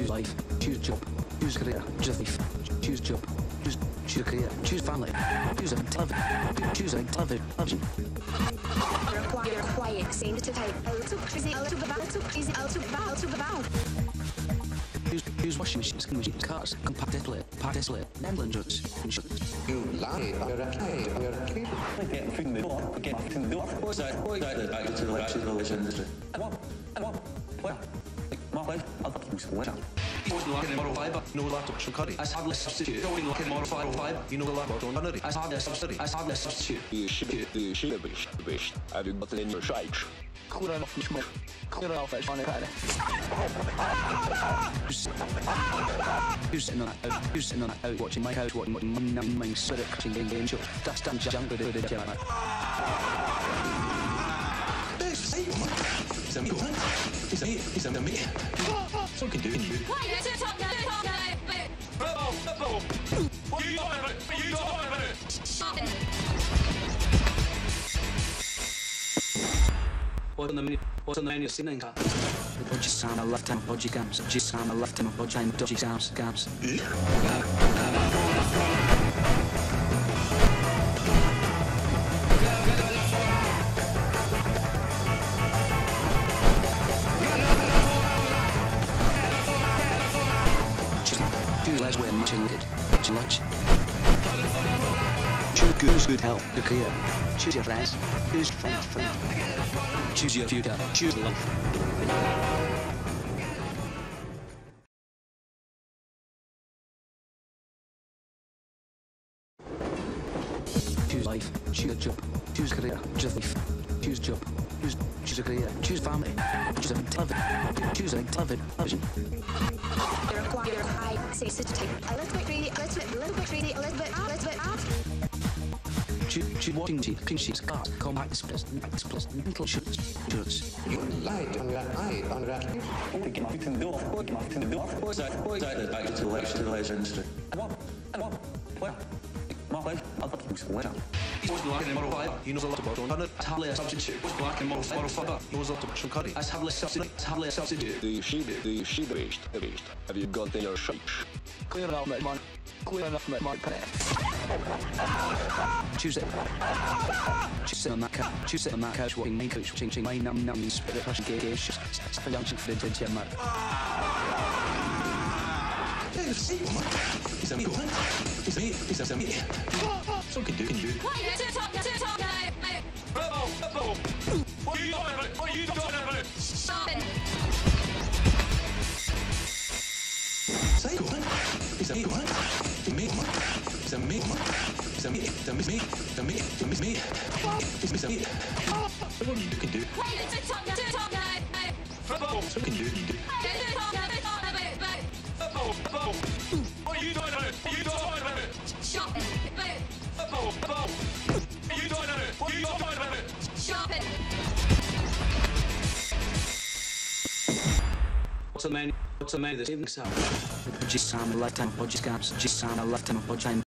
choose life, choose job, choose career, choose life, choose job, choose, choose career, choose family, choose a television, choose a television. Require quiet, same to type, out of busy, out of out of busy, out of out of out. Use, use washing machines, skin machines, cars, compact display, part display, ambulance drugs, insurance. You lie, you're a kid, you're a kid. I get from the door, get from the door, what's that, what's that, that's the actual religion industry. I want, I want, what? مقبل أضبط مسوية لكن مرة فايبة إنه لا تقشو كاري أصعب للسبستيوت لكن مرة فايبة فايبة إنه لا تقشو كاري أصعب للسبستيوت أصعب للسبستيوت يشبه يشبه بيش بيش أدو بطلين شايش كورا مفش مش كورا مفش أنا كاري Who's in on out? Who's in on out? Watching my coach, watching my mum, numbing, sort of catching in game, just dust and jump with the jam. So continue. Quiet, sit up now, sit up now. Rebel, rebel. You don't have it, you don't have it. What's on the menu? What's on the menu? Seen in car. Budgie Sam, I left him. Budgie Gams. Budgie Sam, I left him. Budgie Gams. Gams. Needed. Choose lunch. Choose good, good health, good. Choose your friends. Choose friend, friend. Choose your future. Choose love. Choose life. Choose a job. Choose career. Choose life. Choose job. Choose choose a career. Choose family. Choose a television. Choose a television. Require quiet, sensitive type. A little bit greedy, a little bit, a little bit greedy, a little bit, a little bit. Choose washing machine, clean sheets, cars, compact displays, displays, mental shoots, shoots. You lied on your eye, on your account. Get my through the door. Oh, Get my through the door. What's that? What's that? Back to the village to the industry. And what? And what? Where? My place. I'll fucking swear. Was black Model 5, he knows a lot about carry. As substitute. Was black in Model 5, Model 5, he knows a lot about carry. As hardly a substitute. As hardly a substitute. Du shit, du shit, bist, bist. Have you got in your Schweiz? Clear enough, mate, man. Clear enough, mate, man. Choose it. On that couch. Choose sit on that couch, watching my couch, ching ching, my num num spirit rushing gay gay shit. For young chick for the ten man. He's a me, He's a me. He's a me. So can do, can do. Rebel, rebel. What are you talking about? What are you talking about? Psycho. He's a me, He's a me. He's a me. He's a me. He's a me. He's a me. He's a me. He's a me. He's a me. What do you do? Rebel. So can do, can do. You don't it. You don't it. Stop it. What's the man? What's the man? This evening, sir. Just some left and just gaps. Just some left.